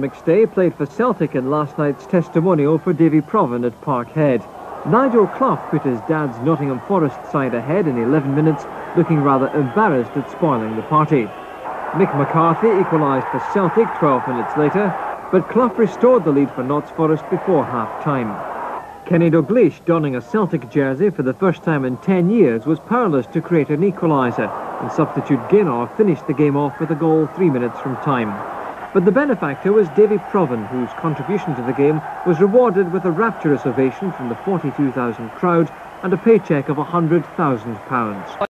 McStay played for Celtic in last night's testimonial for Davie Provan at Parkhead. Nigel Clough put his dad's Nottingham Forest side ahead in 11 minutes, looking rather embarrassed at spoiling the party. Mick McCarthy equalised for Celtic 12 minutes later, but Clough restored the lead for Notts Forest before half-time. Kenny Dalglish, donning a Celtic jersey for the first time in 10 years, was powerless to create an equaliser, and substitute Gaynor finished the game off with a goal three minutes from time. But the benefactor was Davie Provan, whose contribution to the game was rewarded with a rapturous ovation from the 42,000 crowd and a paycheck of £100,000.